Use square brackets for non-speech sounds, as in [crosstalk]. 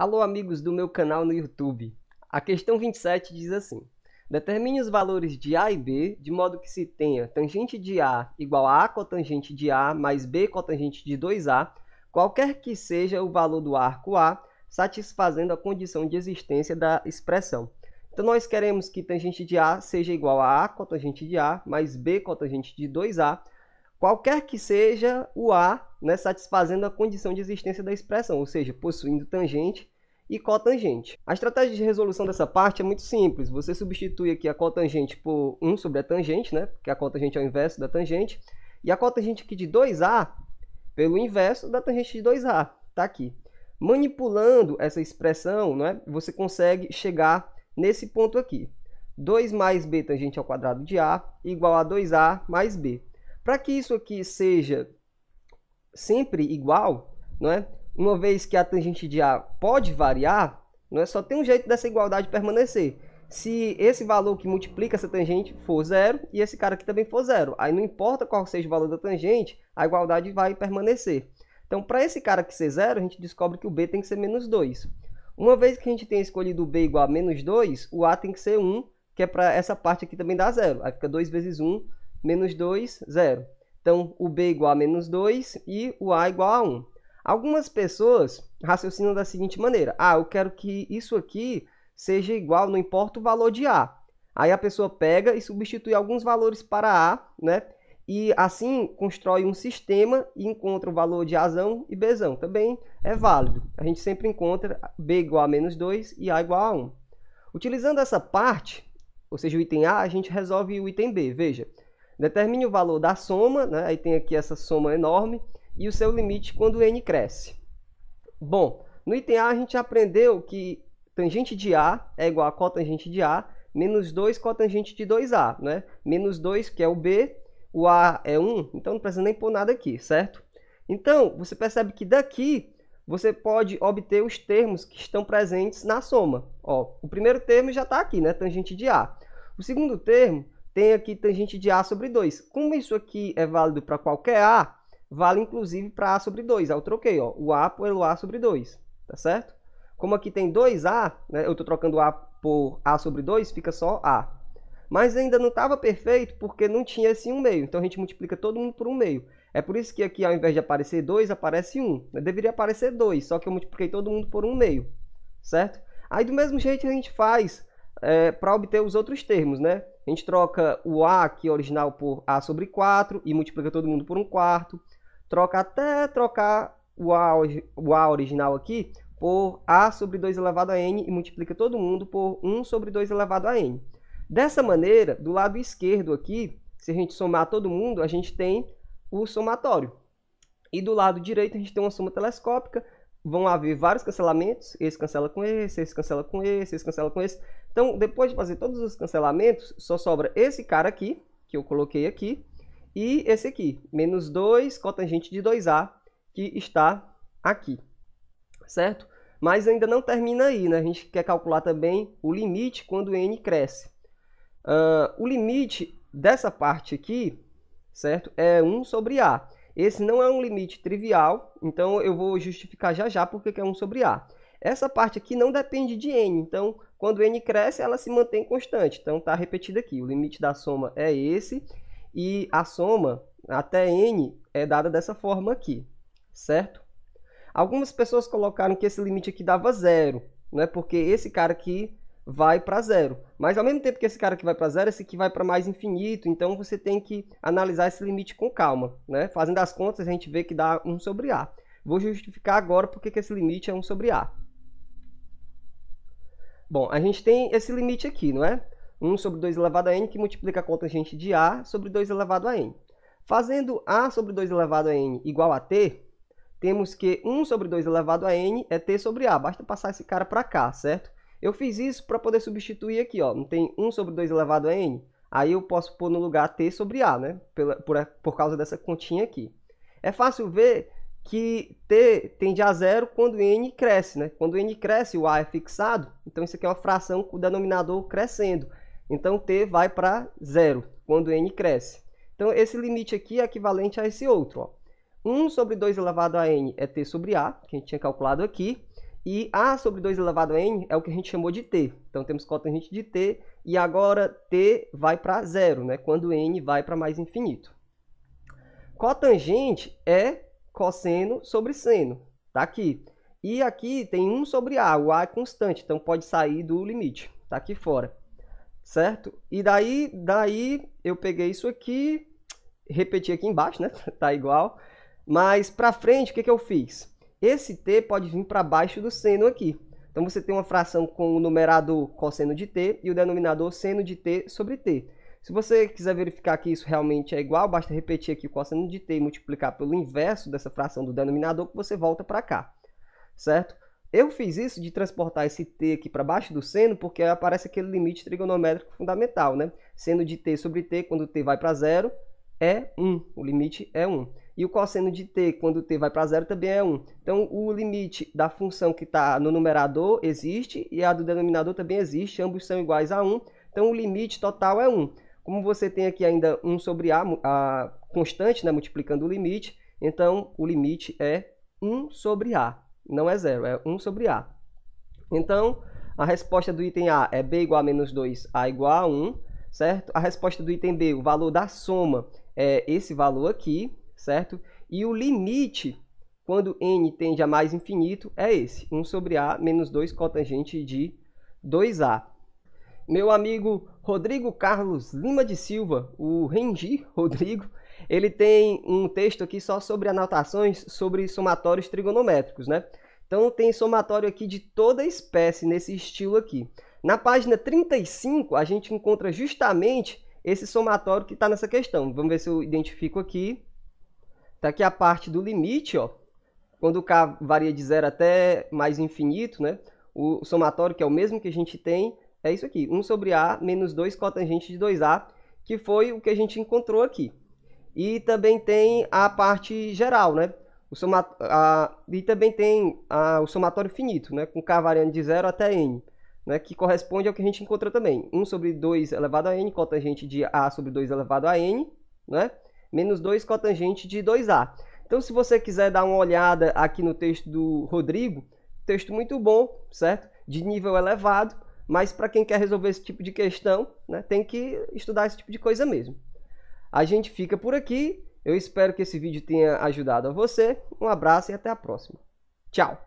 Alô amigos do meu canal no YouTube. A questão 27 diz assim. Determine os valores de A e B de modo que se tenha tangente de A igual a A cotangente de A mais B cotangente de 2A, qualquer que seja o valor do arco A, satisfazendo a condição de existência da expressão. Então nós queremos que tangente de A seja igual a A cotangente de A mais B cotangente de 2A, qualquer que seja o A, né, satisfazendo a condição de existência da expressão, ou seja, possuindo tangente e cotangente. A estratégia de resolução dessa parte é muito simples. Você substitui aqui a cotangente por 1 sobre a tangente, né, porque a cotangente é o inverso da tangente, e a cotangente aqui de 2A pelo inverso da tangente de 2A, está aqui. Manipulando essa expressão, né, você consegue chegar nesse ponto aqui. 2 mais b tangente ao quadrado de A igual a 2A mais b. Para que isso aqui seja sempre igual, não é? uma vez que a tangente de A pode variar, não é só tem um jeito dessa igualdade permanecer. Se esse valor que multiplica essa tangente for zero e esse cara aqui também for zero, aí não importa qual seja o valor da tangente, a igualdade vai permanecer. Então, para esse cara aqui ser zero, a gente descobre que o B tem que ser menos 2. Uma vez que a gente tenha escolhido o B igual a menos 2, o A tem que ser 1, que é para essa parte aqui também dar zero. Aí fica 2 vezes 1 menos 2, 0. Então, o b igual a menos 2 e o a igual a 1. Algumas pessoas raciocinam da seguinte maneira. Ah, eu quero que isso aqui seja igual, não importa o valor de a. Aí a pessoa pega e substitui alguns valores para a, né? E assim constrói um sistema e encontra o valor de Azão e Bzão. Também é válido. A gente sempre encontra B igual a menos 2 e A igual a 1. Utilizando essa parte, ou seja, o item A, a gente resolve o item B. Veja, Determine o valor da soma, né? aí tem aqui essa soma enorme, e o seu limite quando n cresce. Bom, no item A a gente aprendeu que tangente de A é igual a cotangente de A menos 2 cotangente de 2A. Né? Menos 2, que é o B, o A é 1, então não precisa nem pôr nada aqui, certo? Então, você percebe que daqui você pode obter os termos que estão presentes na soma. Ó, o primeiro termo já está aqui, né? tangente de A. O segundo termo tem aqui tangente de A sobre 2. Como isso aqui é válido para qualquer A, vale inclusive para A sobre 2. Aí eu troquei ó, o A pelo A sobre 2, tá certo? Como aqui tem 2A, né, eu estou trocando A por A sobre 2, fica só A. Mas ainda não estava perfeito porque não tinha esse 1 meio. Então a gente multiplica todo mundo por 1 meio. É por isso que aqui ao invés de aparecer 2, aparece 1. Deveria aparecer 2, só que eu multipliquei todo mundo por 1 meio, certo? Aí do mesmo jeito a gente faz é, para obter os outros termos, né? A gente troca o A aqui original por A sobre 4 e multiplica todo mundo por 1 quarto. Troca até trocar o A, o A original aqui por A sobre 2 elevado a N e multiplica todo mundo por 1 sobre 2 elevado a N. Dessa maneira, do lado esquerdo aqui, se a gente somar todo mundo, a gente tem o somatório. E do lado direito a gente tem uma soma telescópica, vão haver vários cancelamentos, esse cancela com esse, esse cancela com esse, esse cancela com esse. Então, depois de fazer todos os cancelamentos, só sobra esse cara aqui, que eu coloquei aqui, e esse aqui, menos 2 cotangente de 2A, que está aqui, certo? Mas ainda não termina aí, né? A gente quer calcular também o limite quando n cresce. Uh, o limite dessa parte aqui, certo? É 1 sobre A. Esse não é um limite trivial, então eu vou justificar já já porque é 1 sobre A. Essa parte aqui não depende de n, então quando n cresce ela se mantém constante. Então está repetido aqui, o limite da soma é esse e a soma até n é dada dessa forma aqui, certo? Algumas pessoas colocaram que esse limite aqui dava zero, né? porque esse cara aqui vai para zero. Mas ao mesmo tempo que esse cara aqui vai para zero, esse aqui vai para mais infinito. Então você tem que analisar esse limite com calma. Né? Fazendo as contas, a gente vê que dá 1 sobre A. Vou justificar agora porque que esse limite é 1 sobre A. Bom, a gente tem esse limite aqui, não é? 1 sobre 2 elevado a n, que multiplica a cotangente de A sobre 2 elevado a n. Fazendo A sobre 2 elevado a n igual a t, temos que 1 sobre 2 elevado a n é t sobre A. Basta passar esse cara para cá, certo? Eu fiz isso para poder substituir aqui, ó. Não tem 1 sobre 2 elevado a n? Aí eu posso pôr no lugar t sobre a, né? Pela, por, por causa dessa continha aqui. É fácil ver que t tende a zero quando n cresce, né? Quando n cresce, o a é fixado, então isso aqui é uma fração com o denominador crescendo. Então t vai para zero quando n cresce. Então esse limite aqui é equivalente a esse outro, ó. 1 sobre 2 elevado a n é t sobre a, que a gente tinha calculado aqui, E A sobre 2 elevado a N é o que a gente chamou de T. Então, temos cotangente de T e agora T vai para zero, né? quando N vai para mais infinito. Cotangente é cosseno sobre seno. Está aqui. E aqui tem 1 sobre A. O A é constante, então pode sair do limite. Está aqui fora. Certo? E daí, daí eu peguei isso aqui, repeti aqui embaixo, né? [laughs] tá igual. Mas para frente, o que, que eu fiz? Esse t pode vir para baixo do seno aqui. Então você tem uma fração com o numerador cosseno de t e o denominador seno de t sobre t. Se você quiser verificar que isso realmente é igual, basta repetir aqui o cosseno de t e multiplicar pelo inverso dessa fração do denominador que você volta para cá, certo? Eu fiz isso de transportar esse t aqui para baixo do seno porque aparece aquele limite trigonométrico fundamental, né? Seno de t sobre t, quando t vai para zero, é 1. O limite é 1. E o cosseno de t, quando t vai para zero, também é 1. Então, o limite da função que está no numerador existe e a do denominador também existe. Ambos são iguais a 1. Então, o limite total é 1. Como você tem aqui ainda 1 sobre a, a constante, né, multiplicando o limite, então o limite é 1 sobre a. Não é zero, é 1 sobre a. Então, a resposta do item A é b igual a menos 2, a igual a 1, certo? A resposta do item B, o valor da soma, é esse valor aqui, certo? E o limite, quando n tende a mais infinito, é esse, 1 sobre a menos 2 cotangente de 2a. Meu amigo Rodrigo Carlos Lima de Silva, o Rendi Rodrigo, ele tem um texto aqui só sobre anotações sobre somatórios trigonométricos, né? Então tem somatório aqui de toda espécie nesse estilo aqui. Na página 35, a gente encontra justamente esse somatório que está nessa questão. Vamos ver se eu identifico aqui. Está aqui a parte do limite, ó. Quando k varia de zero até mais infinito, né? O somatório, que é o mesmo que a gente tem, é isso aqui. 1 sobre a menos 2 cotangente de 2a, que foi o que a gente encontrou aqui. E também tem a parte geral, né? O somat a, e também tem a, o somatório finito, né? com k variando de 0 até n, né? que corresponde ao que a gente encontrou também. 1 sobre 2 elevado a n, cotangente de a sobre 2 elevado a n, né? Menos 2 cotangente de 2a. Então, se você quiser dar uma olhada aqui no texto do Rodrigo, texto muito bom, certo? De nível elevado, mas para quem quer resolver esse tipo de questão, né, tem que estudar esse tipo de coisa mesmo. A gente fica por aqui. Eu espero que esse vídeo tenha ajudado a você. Um abraço e até a próxima. Tchau!